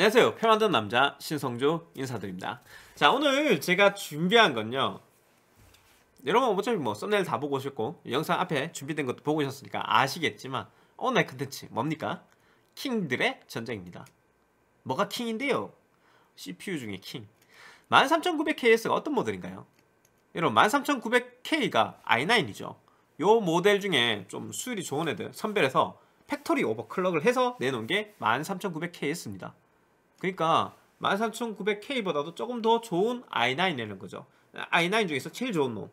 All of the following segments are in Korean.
안녕하세요. 표 만든 남자 신성조 인사드립니다. 자 오늘 제가 준비한 건요. 여러분 어차피 뭐 썸네일 다 보고 오셨고 영상 앞에 준비된 것도 보고 오셨으니까 아시겠지만 오늘 컨텐츠 뭡니까? 킹들의 전쟁입니다. 뭐가 킹인데요? CPU 중에 킹. 13900KS가 어떤 모델인가요? 여러분 13900K가 i9이죠. 요 모델 중에 좀 수율이 좋은 애들 선별해서 factory overclock을 해서 내놓은 게 13900KS입니다. 그러니까 13900K보다도 조금 더 좋은 i9이라는 거죠. i9 중에서 제일 좋은 놈.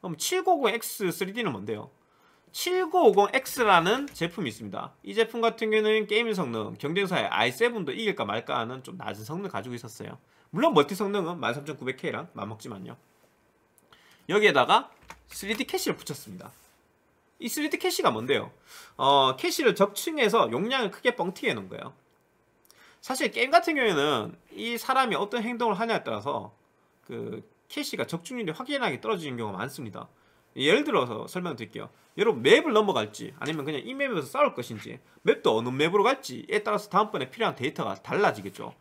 그럼 7950X3D는 뭔데요? 7950X라는 제품이 있습니다. 이 제품 같은 경우는 게임 성능, 경쟁사의 i7도 이길까 말까 하는 좀 낮은 성능을 가지고 있었어요. 물론 멀티 성능은 13900K랑 맞먹지만요. 여기에다가 3D 캐시를 붙였습니다. 이 3D 캐시가 뭔데요? 어, 캐시를 적층해서 용량을 크게 뻥튀기 해놓은 거예요. 사실 게임 같은 경우에는 이 사람이 어떤 행동을 하냐에 따라서 그 캐시가 적중률이 확연하게 떨어지는 경우가 많습니다. 예를 들어서 설명드릴게요. 여러분 맵을 넘어갈지 아니면 그냥 이 맵에서 싸울 것인지 맵도 어느 맵으로 갈지에 따라서 다음번에 필요한 데이터가 달라지겠죠.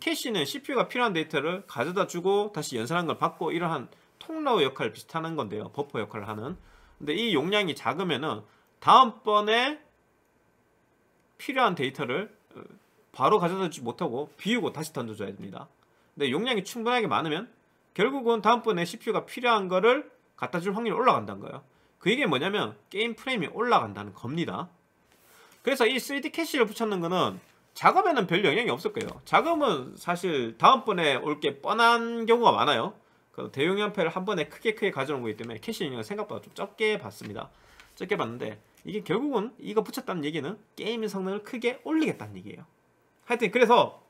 캐시는 CPU가 필요한 데이터를 가져다 주고 다시 연산한 걸 받고 이러한 통로 역할 비슷한 건데요. 버퍼 역할을 하는. 근데 이 용량이 작으면은 다음번에 필요한 데이터를 어, 바로 가져다 주지 못하고 비우고 다시 던져줘야 됩니다. 근데 용량이 충분하게 많으면 결국은 다음번에 CPU가 필요한 거를 갖다 줄 확률이 올라간다는 거예요. 그 얘기는 뭐냐면 게임 프레임이 올라간다는 겁니다. 그래서 이 3D 캐시를 붙였는 거는 작업에는 별 영향이 없을 거예요. 작업은 사실 다음번에 올 게 뻔한 경우가 많아요. 그 대용량패를 한 번에 크게 크게 가져온 거기 때문에 캐시 영향을 생각보다 좀 적게 받습니다. 적게 받는데 이게 결국은 이거 붙였다는 얘기는 게임의 성능을 크게 올리겠다는 얘기예요. 하여튼 그래서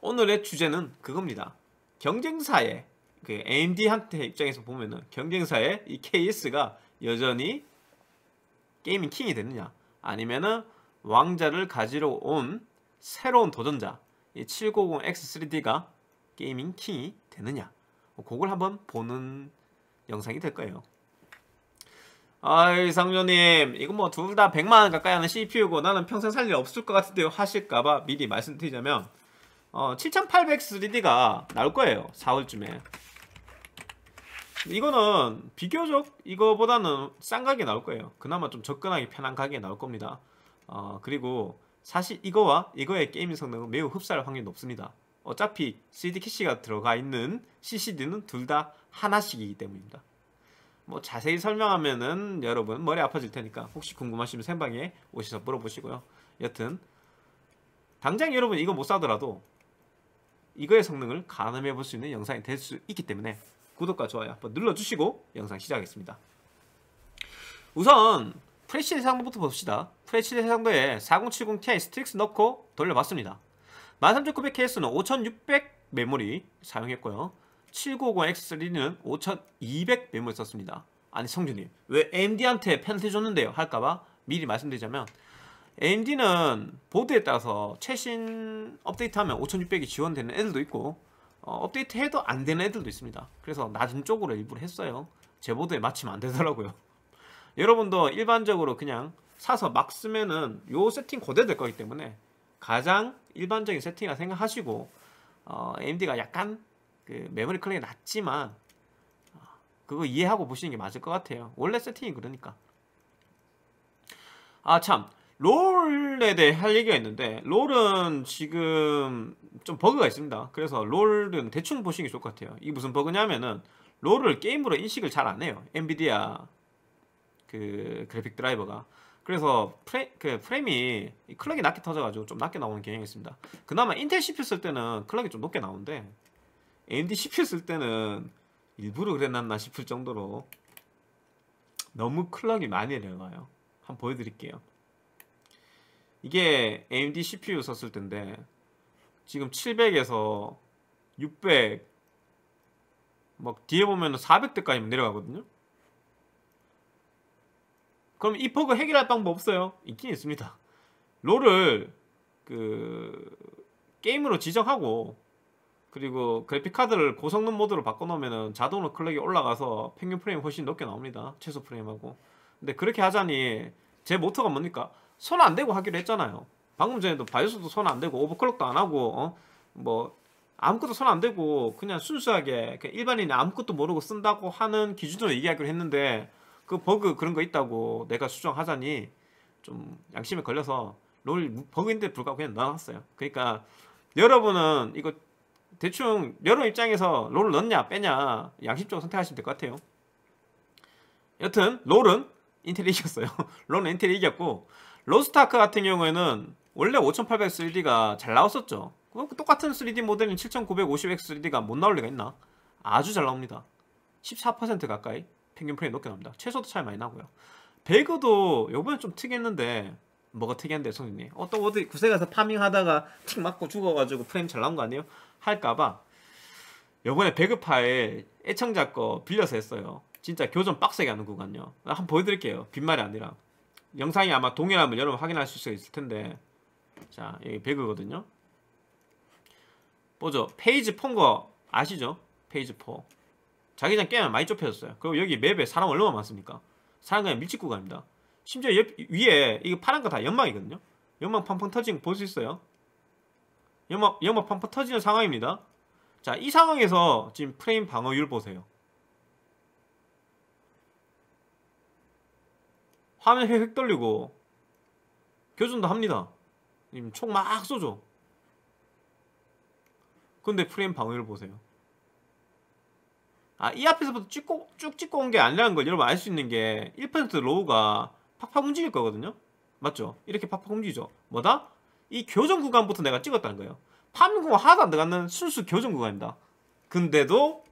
오늘의 주제는 그겁니다. 경쟁사의 그 AMD한테 입장에서 보면은 경쟁사의 이 KS가 여전히 gaming king이 되느냐 아니면은 왕좌를 가지러 온 새로운 도전자 이 790X3D가 게이밍 킹이 되느냐 그걸 한번 보는 영상이 될 거예요. 아이 상조님 이거 뭐 둘 다 100만원 가까이 하는 CPU고 나는 평생 살 일 없을 것 같은데요. 하실까봐 미리 말씀드리자면 어, 7800 3D가 나올 거예요 4월쯤에. 이거는 비교적 이거보다는 싼 가격에 나올 거예요. 그나마 좀 접근하기 편한 가격에 나올 겁니다. 어, 그리고 사실 이거와 이거의 게임 성능은 매우 흡사할 확률이 높습니다. 어차피 CD 캐시가 들어가 있는 CCD는 둘 다 하나씩이기 때문입니다 뭐 자세히 설명하면은 여러분 머리 아파질 테니까 혹시 궁금하시면 생방에 오셔서 물어보시고요. 여튼 당장 여러분 이거 못 사더라도 이거의 성능을 가늠해 볼 수 있는 영상이 될 수 있기 때문에 구독과 좋아요 한번 눌러주시고 영상 시작하겠습니다. 우선 Full HD 해상도부터 봅시다. Full HD 해상도에 4070ti STRIX 넣고 돌려봤습니다. 13900KS는 5600 메모리 사용했고요. 7950X3D는 5200 메모리 썼습니다. 아니 성준님 왜 AMD한테 페널티 줬는데요? 할까봐 미리 말씀드리자면 AMD는 보드에 따라서 최신 업데이트하면 5600이 지원되는 애들도 있고 어, 업데이트 해도 안 되는 애들도 있습니다. 그래서 낮은 쪽으로 일부러 했어요. 제 보드에 맞추면 안 되더라고요. 여러분도 일반적으로 그냥 사서 막 쓰면은 요 세팅 고대 될 거기 때문에 가장 일반적인 세팅이라 생각하시고 어, AMD가 약간 그 메모리 클럭이 낮지만 어, 그거 이해하고 보시는 게 맞을 것 같아요. 원래 세팅이 그러니까. 아 참. 롤에 대해 할 얘기가 있는데 롤은 지금 좀 버그가 있습니다. 그래서 롤은 대충 보시는 게 좋을 것 같아요. 이게 무슨 버그냐면은 롤을 게임으로 인식을 잘 안 해요. 엔비디아 그 그래픽 드라이버가. 그래서 프레, 그 프레임이 클럭이 낮게 터져가지고 좀 낮게 나오는 경향이 있습니다. 그나마 인텔 CPU 쓸 때는 클럭이 좀 높게 나오는데 AMD CPU 쓸 때는 일부러 그랬나 싶을 정도로 너무 클럭이 많이 내려가요. 한번 보여드릴게요. 이게 AMD CPU 썼을 텐데 지금 700에서 600, 막 뒤에 보면 400대까지 내려가거든요. 그럼 이 버그 해결할 방법 없어요? 있긴 있습니다. 롤을 그 게임으로 지정하고 그리고 그래픽 카드를 고성능 모드로 바꿔놓으면 자동으로 클럭이 올라가서 평균 프레임 훨씬 높게 나옵니다. 최소 프레임하고. 근데 그렇게 하자니 제 모토가 뭡니까? 손 안 대고 하기로 했잖아요. 방금 전에도 바이오스도 손 안 대고 오버클럭도 안 하고 어? 뭐 아무것도 손 안 대고 그냥 순수하게 그냥 일반인이 아무것도 모르고 쓴다고 하는 기준으로 얘기하기로 했는데 그 버그 그런 거 있다고 내가 수정하자니 좀 양심에 걸려서 롤 버그인데 불구하고 그냥 넣어놨어요. 그러니까 여러분은 이거 대충 여러분 입장에서 롤을 넣냐 빼냐 양심적으로 선택하시면 될 것 같아요. 여튼 롤은 인텔이 이겼어요. 롤은 인텔이 이겼고 로스트아크 같은 경우에는 원래 5800 3D가 잘 나왔었죠. 똑같은 3D 모델인 7950X 3D가 못 나올 리가 있나? 아주 잘 나옵니다. 14% 가까이 평균 프레임 높게 나옵니다. 최소도 차이 많이 나고요. 배그도 요번에 좀 특이했는데 뭐가 특이한데 성인님? 어떤 어디 구석에 가서 farming하다가 틱 맞고 죽어가지고 프레임 잘 나온 거 아니에요? 할까봐 요번에 배그 파일 애청자 거 빌려서 했어요. 진짜 교전 빡세게 하는 구간요. 한번 보여드릴게요. 빈말이 아니라 영상이 아마 동일하면 여러분 확인하실 수 있을 텐데 자 여기 배그거든요. 보죠. phase 4인 거 아시죠? phase 4. 자기장 게임 많이 좁혀졌어요. 그리고 여기 맵에 사람 얼마나 많습니까? 사람 그냥 밀집 구간입니다. 심지어 옆, 위에 이거 파란 거 다 연막이거든요. 연막 팡팡 터진 거 볼 수 있어요. 연막 연막 팡팡 터지는 상황입니다. 자, 이 상황에서 지금 프레임 방어율 보세요. 화면 획획 돌리고 교전도 합니다. 총막 쏘죠. 근데 프레임 방어율 보세요. 아, 이 앞에서부터 찍고, 쭉 찍고 온 게 아니라는 걸 여러분 알 수 있는 게 1% 로우가 팍팍 움직일 거거든요? 맞죠? 이렇게 팍팍 움직이죠? 뭐다? 이 교전 구간부터 내가 찍었다는 거예요. farming 구간 하나도 안 들어가는 순수 교전 구간입니다. 근데도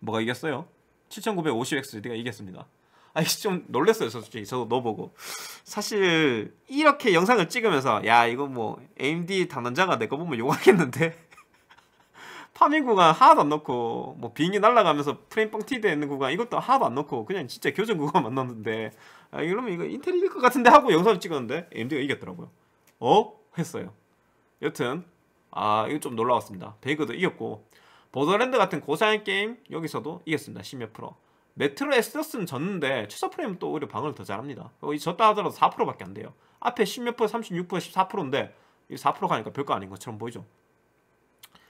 뭐가 이겼어요? 7950X3D가 이겼습니다. 아니 좀 놀랐어요 솔직히 저도 너 보고 사실 이렇게 영상을 찍으면서 야 이거 뭐 AMD 담당자가 내 거 보면 욕하겠는데 farming 구간 하나도 안 넣고 뭐 비행기 날아가면서 프레임 뻥튀기돼 있는 구간 이것도 하나도 안 넣고 그냥 진짜 교전 구간만 넣었는데 아 이러면 이거 인텔 이길 것 같은데 하고 영상을 찍었는데 AMD가 이겼더라고요 어? 했어요 여튼 아 이거 좀 놀라웠습니다 배그도 이겼고 보더랜드 같은 고사양 게임 여기서도 이겼습니다 10몇 프로 메트로 엑소더스는 졌는데 최소 프레임은 또 오히려 방어를 더 잘합니다. 이 졌다 하더라도 4%밖에 안 돼요. 앞에 10몇 프로, 36%, 14%인데 이 4% 가니까 별거 아닌 것처럼 보이죠.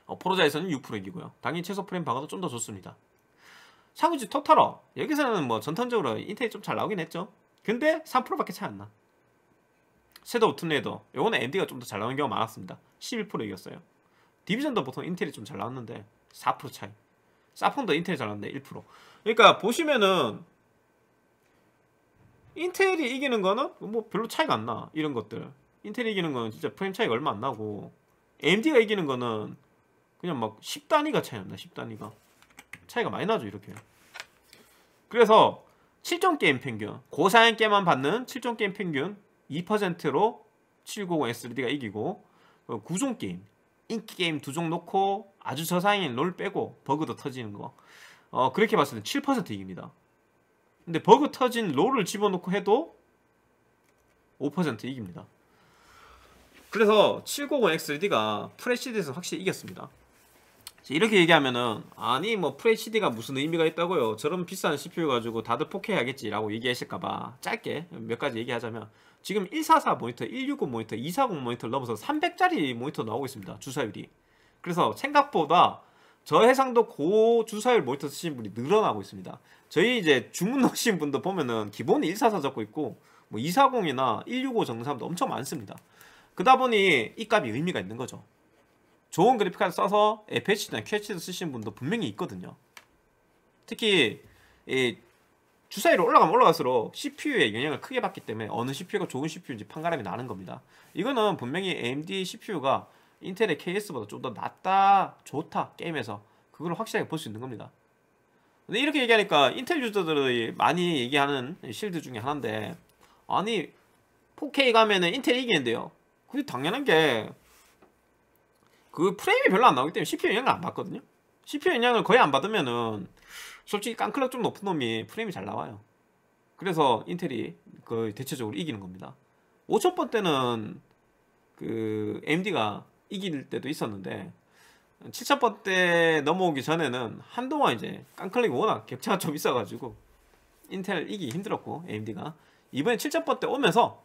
어, 포르자에서는 6% 이기고요. 당연히 최소 프레임 방어도 좀 더 좋습니다. 샤구지 토탈어 여기서는 뭐 전통적으로 인텔이 좀 잘 나오긴 했죠. 근데 3%밖에 차이 안 나. 섀도우 툰레이더 요거는 AMD가 좀 더 잘 나오는 경우가 많았습니다. 11% 이겼어요. 디비전도 보통 인텔이 좀 잘 나왔는데 4% 차이. 사폰도 인텔이 잘 나왔는데 1%. 그러니까 보시면은 인텔이 이기는 거는 뭐 별로 차이가 안 나. 이런 것들. 인텔이 이기는 거는 진짜 프레임 차이가 얼마 안 나고 AMD가 이기는 거는 그냥 막 10단위가 차이 납니다. 10단위가. 차이가 많이 나죠, 이렇게. 그래서 7종 게임 평균, 고사양 게임만 봤는 7종 게임 평균 2%로 7950X3D가 이기고 9종 게임, 인기 게임 두 종 놓고 아주 저사양인 롤 빼고 버그도 터지는 거 어, 그렇게 봤을 때 7% 이깁니다. 근데 버그 터진 롤을 집어넣고 해도 5% 이깁니다. 그래서 790XLD가 FHD에서 확실히 이겼습니다. 이렇게 얘기하면은 아니 뭐 FHD가 무슨 의미가 있다고요. 저런 비싼 CPU 가지고 다들 4K 하겠지라고 얘기하실까봐 짧게 몇 가지 얘기하자면 지금 144 모니터, 160 모니터, 240 모니터를 넘어서 300짜리 모니터 나오고 있습니다. 주사율이. 그래서 생각보다 저해상도 고주사율 모니터 쓰시는 분이 늘어나고 있습니다. 저희 이제 주문 넣으신 분도 보면은 기본이 144 적고 있고 뭐 240이나 165 적는 사람도 엄청 많습니다. 그다 보니 이 값이 의미가 있는 거죠. 좋은 그래픽 카드 써서 FHD나 QHD 쓰시는 분도 분명히 있거든요. 특히 이 주사율이 올라가면 올라갈수록 CPU에 영향을 크게 받기 때문에 어느 CPU가 좋은 CPU인지 판가름이 나는 겁니다. 이거는 분명히 AMD CPU가 인텔의 KS보다 좀 더 낫다, 좋다 게임에서 그걸 확실하게 볼 수 있는 겁니다. 근데 이렇게 얘기하니까 인텔 유저들이 많이 얘기하는 실드 중에 하나인데 아니 4K 가면은 인텔이 이기는데요. 그게 당연한 게 그 프레임이 별로 안 나오기 때문에 CPU 영향을 안 받거든요. CPU 영향을 거의 안 받으면은 솔직히 깡클럭 좀 높은 놈이 프레임이 잘 나와요. 그래서 인텔이 그 대체적으로 이기는 겁니다. 5000번 때는 그 AMD가 이길 때도 있었는데 7,000번 대 넘어오기 전에는 한동안 이제 깡클릭이 워낙 격차가 좀 있어가지고 인텔 이기 힘들었고 AMD가 이번에 7,000번 대 오면서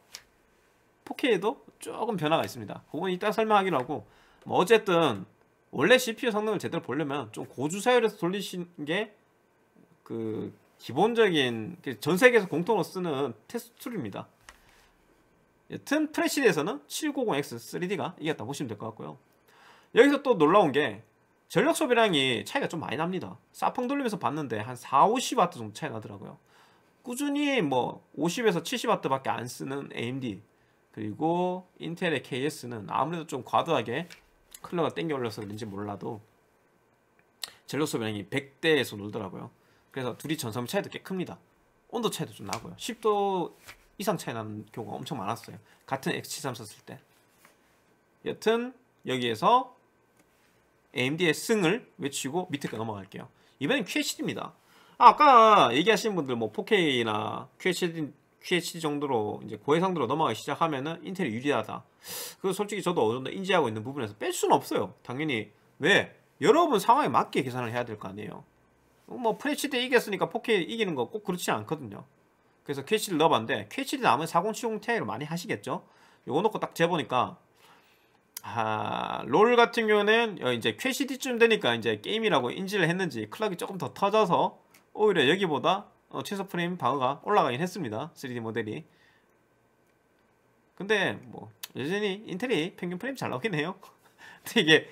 4K에도 조금 변화가 있습니다. 그건 이따 설명하기로 하고 뭐 어쨌든 원래 CPU 성능을 제대로 보려면 좀 고주사율에서 돌리신 게그 기본적인 그전 세계에서 공통으로 쓰는 테스트 툴입니다. 여튼 프레시드에서는 790X 3D가 이겼다 보시면 될 것 같고요. 여기서 또 놀라운 게 전력 소비량이 차이가 좀 많이 납니다. 사펑 돌리면서 봤는데 한 4, 50W 정도 차이 나더라고요. 꾸준히 뭐 50에서 70W밖에 안 쓰는 AMD 그리고 인텔의 KS는 아무래도 좀 과도하게 클럭가 땡겨 올려서 그런지 몰라도 전력 소비량이 100대에서 놀더라고요. 그래서 둘이 전선 차이도 꽤 큽니다. 온도 차이도 좀 나고요. 10도 이상 차이 나는 경우가 엄청 많았어요. 같은 X73 썼을 때. 여튼 여기에서 AMD의 승을 외치고 밑에 거 넘어갈게요. 이번엔 QHD입니다. 아, 까 얘기하신 분들 뭐 4K나 QHD, QHD 정도로 이제 고해상도로 넘어가기 시작하면은 인텔이 유리하다. 그 솔직히 저도 어느 정도 인지하고 있는 부분에서 뺄 수는 없어요. 당연히 왜 여러분 상황에 맞게 계산을 해야 될 거 아니에요. 뭐 FHD 이겼으니까 4K 이기는 거 꼭 그렇지 않거든요. 그래서 QHD를 넣어봤는데 QHD 남은 4070 Ti를 많이 하시겠죠? 요거 놓고 딱 재보니까 아, 롤 같은 경우는 이제 QCD쯤 되니까 이제 게임이라고 인지를 했는지 클락이 조금 더 터져서 오히려 여기보다 어, 최소 프레임 방어가 올라가긴 했습니다. 3D 모델이. 근데 뭐 여전히 인텔이 평균 프레임 잘 나오긴 해요. 근데 이게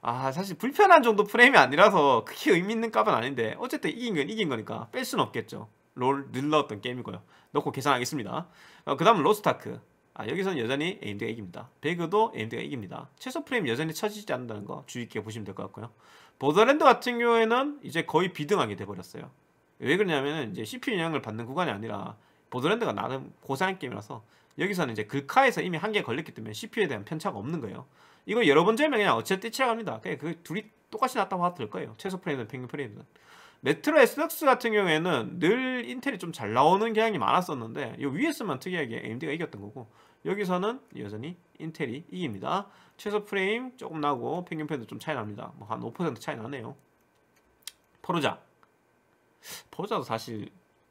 아 사실 불편한 정도 프레임이 아니라서 크게 의미 있는 값은 아닌데 어쨌든 이긴 건 이긴 거니까 뺄 수는 없겠죠. 롤 늘렀던 게임이고요. 넣고 계산하겠습니다. 어, 그 다음 로스타크. 아, 여기서는 여전히 AMD가 이깁니다. 배그도 AMD가 이깁니다. 최소 프레임 여전히 처지지 않는다는 거 주의 깊게 보시면 될 것 같고요. 보더랜드 같은 경우에는 이제 거의 비등하게 돼버렸어요. 왜 그러냐면 이제 CPU 영향을 받는 구간이 아니라 보더랜드가 나름 고사양 게임이라서 여기서는 이제 글카에서 이미 한개 걸렸기 때문에 CPU에 대한 편차가 없는 거예요. 이거 여러 번 재면 그냥 어쨌든 치러갑니다. 그냥 그 둘이 똑같이 났다고 하도 될 거예요. 최소 프레임은 평균 프레임은. 메트로 SX 같은 경우에는 늘 인텔이 좀 잘 나오는 경향이 많았었는데 이 위에서만 특이하게 AMD가 이겼던 거고 여기서는 여전히 인텔이 이깁니다. 최소 프레임 조금 나고 평균 프레임도 좀 차이 납니다. 뭐 한 5% 차이 나네요. 포르자. 포르자도 사실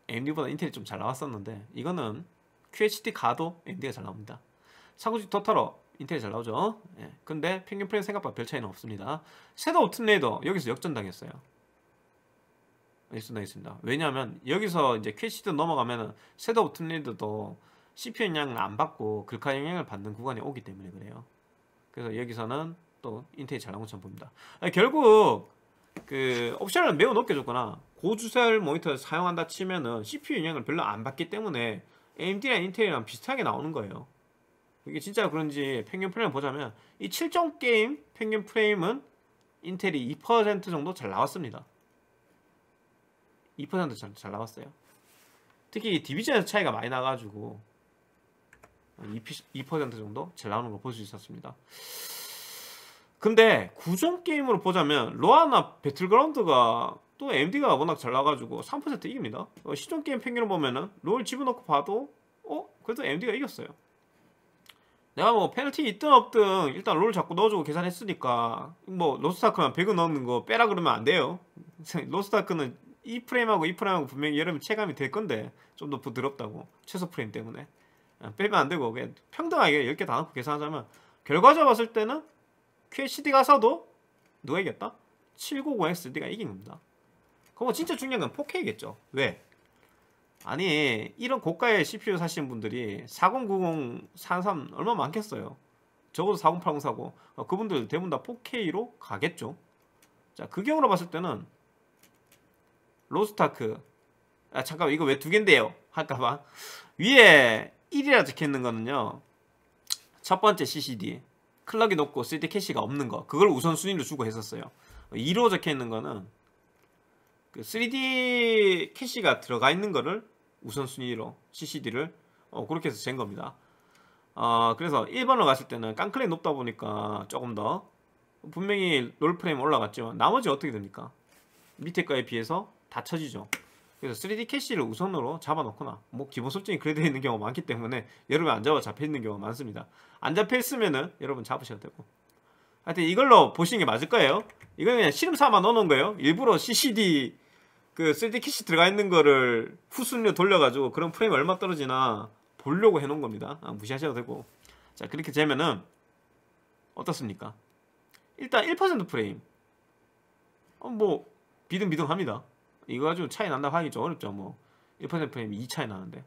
AMD보다 인텔이 좀 잘 나왔었는데 이거는 QHD 가도 AMD가 잘 나옵니다. 상구직 토탈어 인텔이 잘 나오죠. 예. 근데 평균 프레임 생각보다 별 차이는 없습니다. 섀도우 오튼레이더 여기서 역전당했어요. 역전당했습니다. 왜냐하면 여기서 이제 QHD 넘어가면은 섀도우 오튼레이더도 CPU 영향을 안 받고 글카 영향을 받는 구간이 오기 때문에 그래요. 그래서 여기서는 또 인텔이 잘 나온 것처럼 보입니다. 아니, 결국 그 옵션을 매우 높게 줬거나 고주설 모니터를 사용한다 치면은 CPU 영향을 별로 안 받기 때문에 AMD랑 인텔이랑 비슷하게 나오는 거예요. 이게 진짜 그런지 평균 프레임 보자면 이 7종 게임 평균 프레임은 인텔이 2% 정도 잘 나왔습니다. 2%잘 잘 나왔어요. 특히 디비전에서 차이가 많이 나가지고 2%, 정도 잘 나오는 걸 볼 수 있었습니다. 근데 구종 게임으로 보자면 로아나 배틀그라운드가 또 AMD가 워낙 잘 나가지고 3% 이깁니다. 어, 십종 게임 평균을 보면은 롤 집어넣고 봐도 어 그래도 MD가 이겼어요. 내가 뭐 페널티 있든 없든 일단 롤 자꾸 넣어주고 계산했으니까 뭐 로스타크만 100은 넣는 거 빼라 그러면 안 돼요. 로스타크는 이 프레임하고 이 프레임하고 분명히 여러분 체감이 될 건데 좀 더 부드럽다고 최소 프레임 때문에 아, 빼면 안 되고 그냥 평등하게 10개 다 넣고 계산하자면 결과적으로 봤을 때는 QHD가 사도 누가 이겼다? 790XD가 이긴 겁니다. 그럼 진짜 중요한 건 4K겠죠. 왜? 아니 이런 고가의 CPU 사시는 분들이 4090, 43 얼마 많겠어요. 적어도 4080 사고 어, 그분들 대부분 다 4K로 가겠죠. 자, 그 경우로 봤을 때는 로스타크 아 잠깐 이거 왜 두 개인데요? 할까봐 위에 1이라 적혀있는 거는요 첫 번째 CCD 클럭이 높고 CD 캐시가 없는 거. 그걸 우선순위로 주고 했었어요. 2로 적혀있는 거는 그 3D 캐시가 들어가 있는 거를 우선순위로 CCD를 어, 그렇게 해서 잰 겁니다. 어, 그래서 1번으로 갔을 때는 깡클이 높다 보니까 조금 더 분명히 롤 프레임 올라갔죠 나머지 어떻게 됩니까? 밑에 거에 비해서 다 쳐지죠 그래서 3D 캐시를 우선으로 잡아놓거나 뭐 기본 설정이 그래 되어 있는 경우가 많기 때문에 여러분 안 잡아 잡혀 있는 경우가 많습니다. 안 잡혀 있으면은 여러분 잡으셔도 되고. 하여튼 이걸로 보시는 게 맞을 거예요. 이건 그냥 시험 삼아 넣어놓은 거예요. 일부러 CCD 그 3D 캐시 들어가 있는 거를 후순위로 돌려가지고 그런 프레임 얼마 떨어지나 보려고 해놓은 겁니다. 아, 무시하셔도 되고. 자 그렇게 재면은 어떻습니까? 일단 1% 프레임. 어, 뭐 비등비등합니다. 이거 가지고 차이 난다고 하기 좀 어렵죠. 뭐1% 프레임이 2 차이 나는데.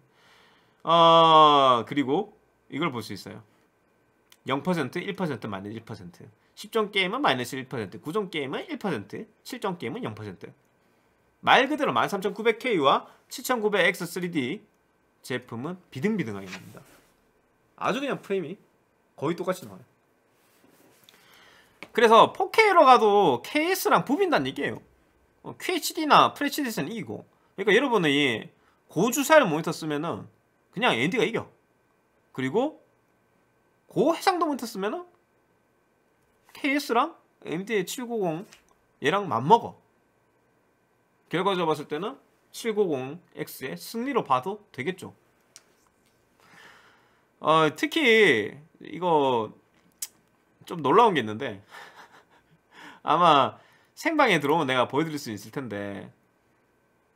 아 그리고 이걸 볼 수 있어요. 0%, 1%, 마이너스 1%. 10점 게임은 마이너스 1%, 9점 게임은 1%, 7점 게임은 0%. 말 그대로 13900K와 7900X3D 제품은 비등비등하게 납니다. 아주 그냥 프레임이 거의 똑같이 나와요. 그래서 4K로 가도 KS랑 부빈다는 얘기예요. 어, QHD나 FHD에서는 이기고. 그러니까 여러분이 고주사를 모니터 쓰면은 그냥 AMD가 이겨. 그리고 고해상도 모니터 쓰면은 KS랑 AMD 790 얘랑 맞먹어. 결과적으로 봤을 때는 790X의 승리로 봐도 되겠죠. 어, 특히 이거 좀 놀라운 게 있는데 아마 생방에 들어오면 내가 보여드릴 수 있을 텐데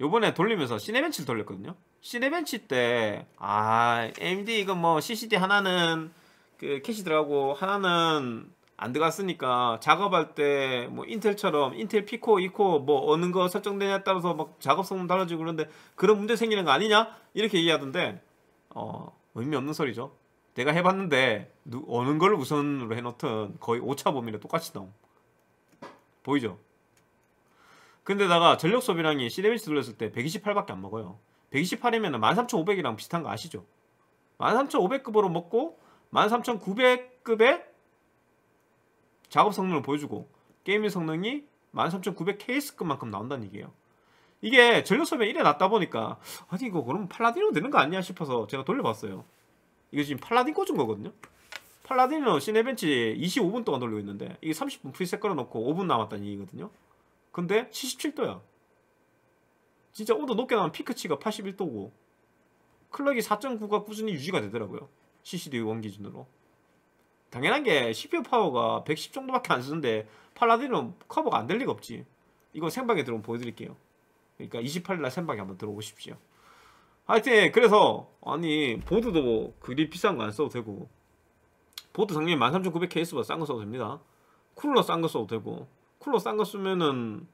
요번에 돌리면서 Cinebench를 돌렸거든요. Cinebench 때 아, AMD 이거 뭐 CCD 하나는 그 캐시 들어가고 하나는 안 들어갔으니까 작업할 때 뭐 인텔처럼 인텔 P코, E코 뭐 어느 거 설정되냐에 따라서 막 작업 성능 달라지고 그런데 그런 문제 생기는 거 아니냐? 이렇게 얘기하던데 어 의미 없는 소리죠. 내가 해봤는데 누, 어느 걸 우선으로 해놓든 거의 오차 범위랑 똑같이 나옴. 보이죠? 근데다가 전력 소비량이 시네미스 돌렸을 때 128밖에 안 먹어요. 128이면 13,500이랑 비슷한 거 아시죠? 13,500급으로 먹고 13,900급에 작업 성능을 보여주고 게임의 성능이 13900KS급만큼 나온다는 얘기예요. 이게 전력 소비가 이래 낮다 보니까 아니 이거 그럼 팔라딘으로 되는 거 아니야 싶어서 제가 돌려봤어요. 이거 지금 팔라딘 꽂은 거거든요. 팔라딘은 Cinebench 25분 동안 돌리고 있는데 이게 30분 preset 걸어놓고 5분 남았다는 얘기거든요. 근데 77도야. 진짜 온도 높게 나면 피크치가 81도고 clock이 4.9가 꾸준히 유지가 되더라고요. CCD one 기준으로. 당연한 게 CPU 파워가 110 정도밖에 안 쓰는데 팔라딘은 커버가 안 될 리가 없지. 이거 생방에 들어오면 보여드릴게요. 그러니까 28일날 생방에 한번 들어오십시오. 하여튼 그래서 아니 보드도 뭐 그리 비싼 거 안 써도 되고 보드 당연히 13900KS보다 싼거 써도 됩니다. 쿨러 싼 거 써도 되고 쿨러 싼 거 쓰면은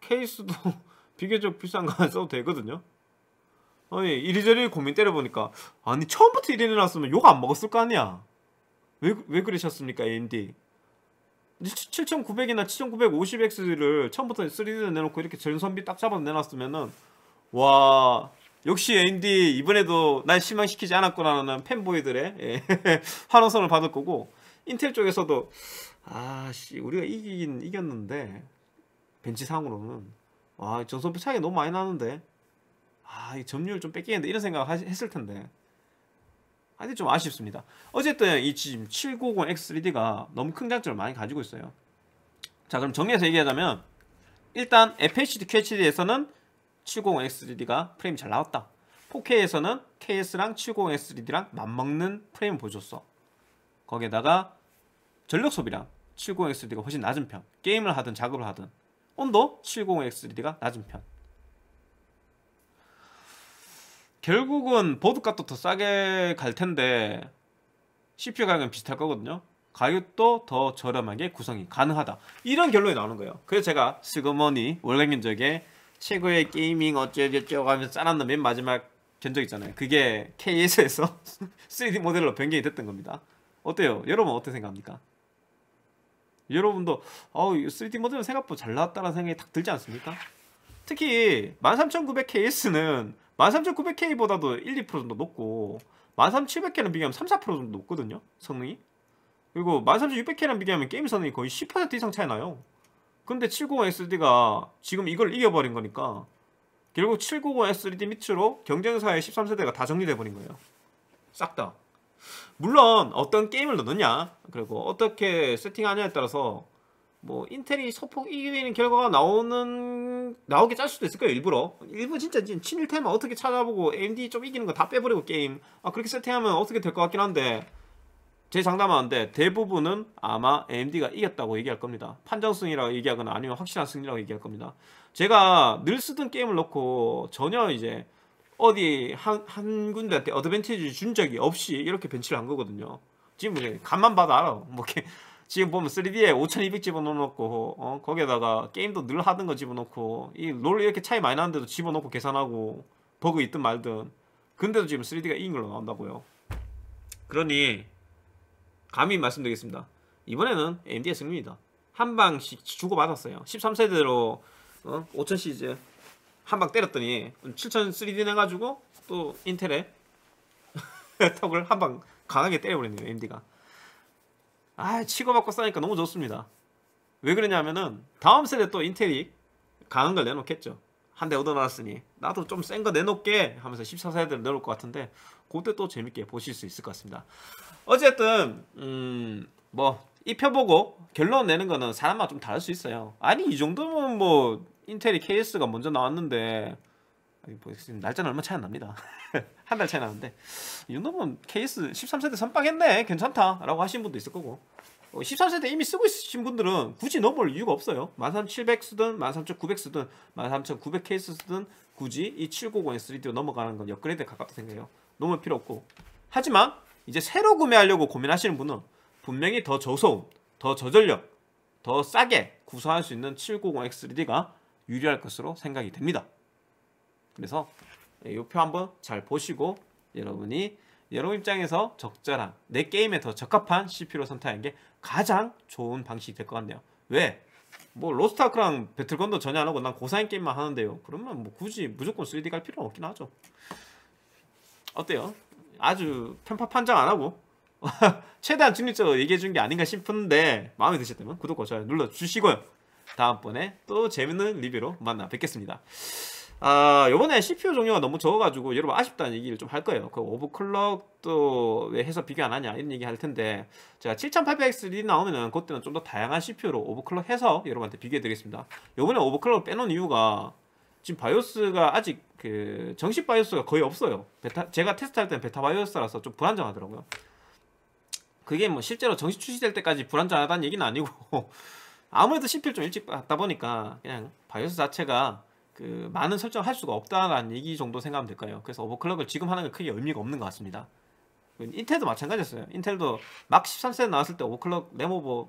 케이스도 비교적 비싼 거안 써도 되거든요. 아니 이리저리 고민 때려보니까 아니 처음부터 이래 내놨으면 욕 안 먹었을 거 아니야. 왜, 왜 그러셨습니까 AMD? 7900이나 7950X를 처음부터 3D로 내놓고 이렇게 전선비 딱 잡아서 내놨으면은 와 역시 AMD 이번에도 날 실망시키지 않았구나라는 팬보이들의 예, 환호성을 받을 거고 인텔 쪽에서도 아씨 우리가 이기긴 이겼는데 벤치 상으로는 와 전선비 차이가 너무 많이 나는데 아 이 점유율 좀 뺏기겠는데 이런 생각 했을 텐데 아니 좀 아쉽습니다. 어쨌든 이 지금 790X3D가 너무 큰 장점을 많이 가지고 있어요. 자 그럼 정리해서 얘기하자면 일단 FHD, QHD에서는 790X3D가 프레임이 잘 나왔다. 4K에서는 KS랑 790X3D랑 맞먹는 프레임을 보여줬어. 거기에다가 전력 소비량 790X3D가 훨씬 낮은 편. 게임을 하든 작업을 하든 온도 790X3D가 낮은 편. 결국은 보드값도 더 싸게 갈 텐데 CPU 가격은 비슷할 거거든요. 가격도 더 저렴하게 구성이 가능하다. 이런 결론이 나오는 거예요. 그래서 제가 스그머니 월간 견적에 최고의 게이밍 어쩌저쩌고 하면서 짜놨는 맨 마지막 견적 있잖아요. 그게 KS에서 3D 모델로 변경이 됐던 겁니다. 어때요? 여러분 어떻게 생각합니까? 여러분도 어 3D 모델은 생각보다 잘 나왔다는 생각이 딱 들지 않습니까? 특히 13900KS는 13900K보다도 1, 2% 정도 높고 13700K랑 비교하면 3, 4% 정도 높거든요 성능이. 그리고 13600K랑 비교하면 게임 성능이 거의 10% 이상 차이 나요. 근데 790SD가 지금 이걸 이겨버린 거니까 결국 790SD 밑으로 경쟁사의 13세대가 다 정리돼 버린 거예요. 싹다 물론 어떤 게임을 넣느냐 그리고 어떻게 세팅하냐에 따라서 뭐 인텔이 소폭 이기는 결과가 나오는 나오게 짤 수도 있을 거예요 일부러? 일부 진짜 친일테만 어떻게 찾아보고 AMD 좀 이기는 거 다 빼버리고 게임 아 그렇게 세팅하면 어떻게 될 것 같긴 한데 제 장담하는데 대부분은 아마 AMD가 이겼다고 얘기할 겁니다. 판정승이라고 얘기하거나 아니면 확실한 승리라고 얘기할 겁니다. 제가 늘 쓰던 게임을 넣고 전혀 이제 어디 한, 한 군데한테 어드밴티지 준 적이 없이 이렇게 벤치를 한 거거든요. 지금 그냥 간만 봐도 알아. 뭐 이렇게 지금 보면 3D에 5200 집어넣어놓고 어? 거기에다가 게임도 늘 하던 거 집어넣고 이 롤 이렇게 차이 많이 나는데도 집어넣고 계산하고 버그 있든 말든 근데도 지금 3D가 이긴 걸로 나온다고요. 그러니 감히 말씀드리겠습니다. 이번에는 AMD의 승리입니다. 한 방씩 주고받았어요. 13세대로 어? 5000 시즈 한 방 때렸더니 7000 3D 내가지고 또 인텔에 턱을 한 방 강하게 때려버렸네요. AMD가. 아 치고받고 싸니까 너무 좋습니다. 왜 그러냐면은 다음 세대 또 인텔이 강한 걸 내놓겠죠. 한 대 얻어놨으니 나도 좀 센 거 내놓게 하면서 14세대를 내놓을 것 같은데 그때 또 재밌게 보실 수 있을 것 같습니다. 어쨌든 음 뭐 입혀보고 결론 내는 거는 사람마다 좀 다를 수 있어요. 아니 이 정도면 뭐 인텔이 KS가 먼저 나왔는데 뭐 날짜는 얼마 차이 안 납니다. 한 달 차이 나는데 이 정도면 KS 13세대 선빵했네 괜찮다 라고 하신 분도 있을 거고 어, 13세대 이미 쓰고 있으신 분들은 굳이 넘어올 이유가 없어요. 13700 쓰든 13900 쓰든 13900 케이스 쓰든 굳이 이 790의 3D로 넘어가는 건 업그레이드에 가깝다 생각해요. 넘을 필요 없고 하지만 이제 새로 구매하려고 고민하시는 분은 분명히 더 저소음, 더 저전력, 더 싸게 구성할 수 있는 790X3D가 유리할 것으로 생각이 됩니다. 그래서 이 표 한번 잘 보시고 여러분이 여러분 입장에서 적절한 내 게임에 더 적합한 CPU로 선택하는 게 가장 좋은 방식이 될 것 같네요. 왜? 뭐 로스트아크랑 배틀건도 전혀 안 하고 난 고사인 게임만 하는데요. 그러면 뭐 굳이 무조건 3D 갈 필요는 없긴 하죠. 어때요? 아주 편파 판정 안 하고 최대한 중립적으로 얘기해 준 게 아닌가 싶은데 마음에 드셨다면 구독과 좋아요 눌러 주시고요. 다음번에 또 재밌는 리뷰로 만나 뵙겠습니다. 아, 요번에 CPU 종류가 너무 적어가지고 여러분 아쉽다는 얘기를 좀 할 거예요. 그 overclock도 왜 해서 비교 안 하냐 이런 얘기 할 텐데 제가 7800X3D 나오면은 그때는 좀 더 다양한 CPU로 overclock 해서 여러분한테 비교해 드리겠습니다. 요번에 overclock 빼놓은 이유가 지금 바이오스가 아직 그 정식 바이오스가 거의 없어요. 베타 제가 테스트할 때는 베타 바이오스라서 좀 불안정하더라고요. 그게 뭐 실제로 정식 출시될 때까지 불안정하다는 얘기는 아니고 아무래도 CPU를 좀 일찍 받다 보니까 그냥 바이오스 자체가 그 많은 설정을 할 수가 없다라는 얘기 정도 생각하면 될까요? 그래서 overclock을 지금 하는 게 크게 의미가 없는 것 같습니다. 인텔도 마찬가지였어요. 인텔도 막 13세대 나왔을 때 overclock 램 over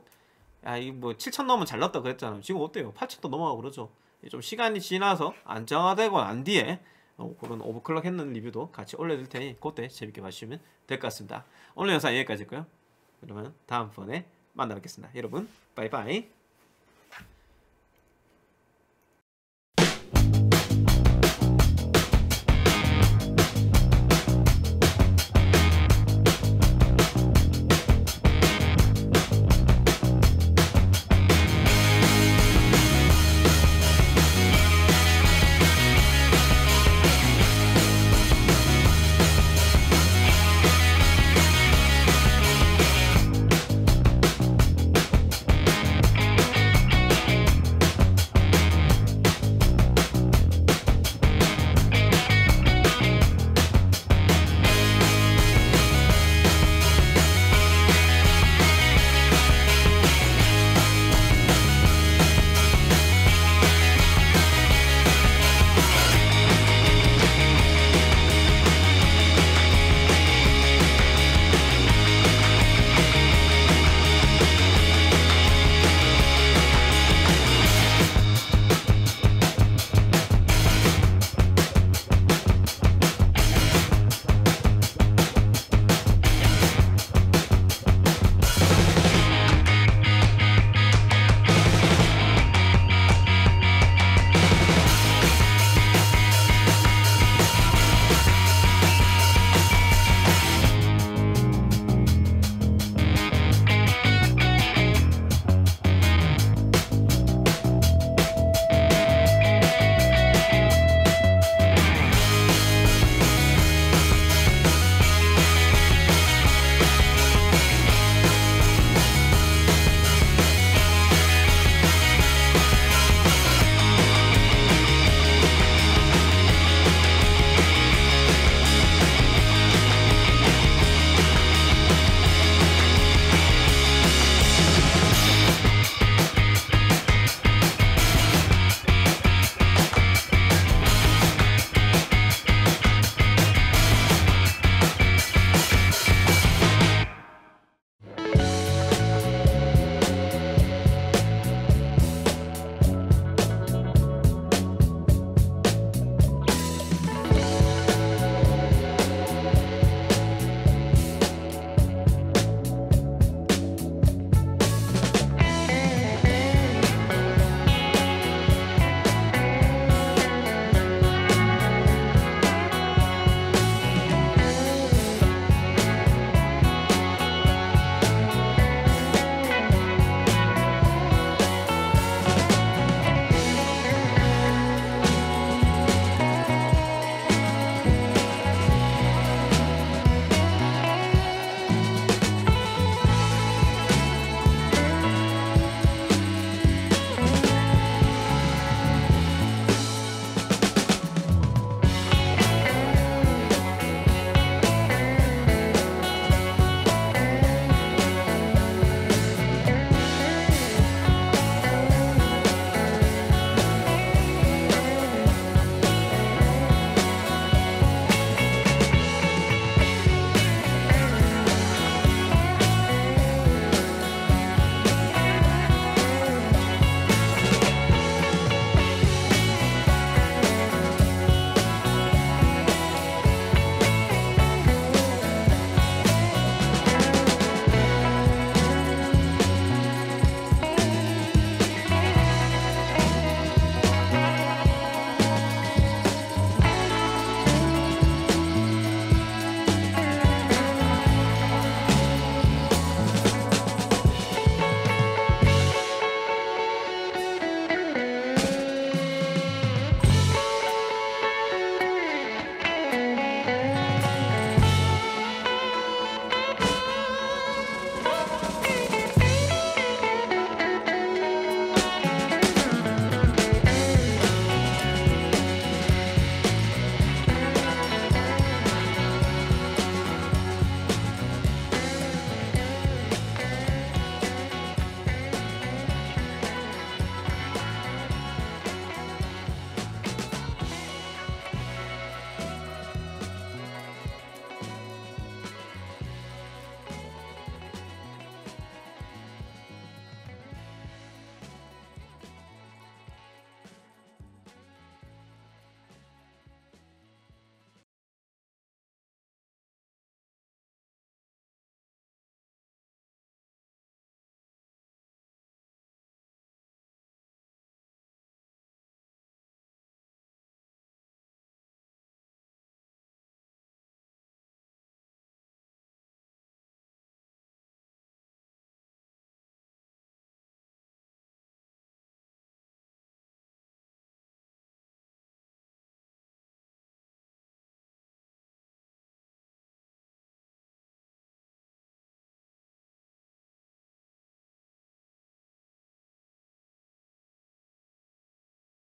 야, 이뭐 7천 넘으면 잘 났다 그랬잖아요. 지금 어때요? 8천도 넘어가고 그러죠. 좀 시간이 지나서 안정화되고 난 뒤에 어, 그런 overclock 했는 리뷰도 같이 올려드릴 테니 그때 재밌게 봐주시면 될 것 같습니다. 오늘 영상 여기까지고요. 그러면 다음번에 만나 뵙겠습니다. 여러분, 바이바이.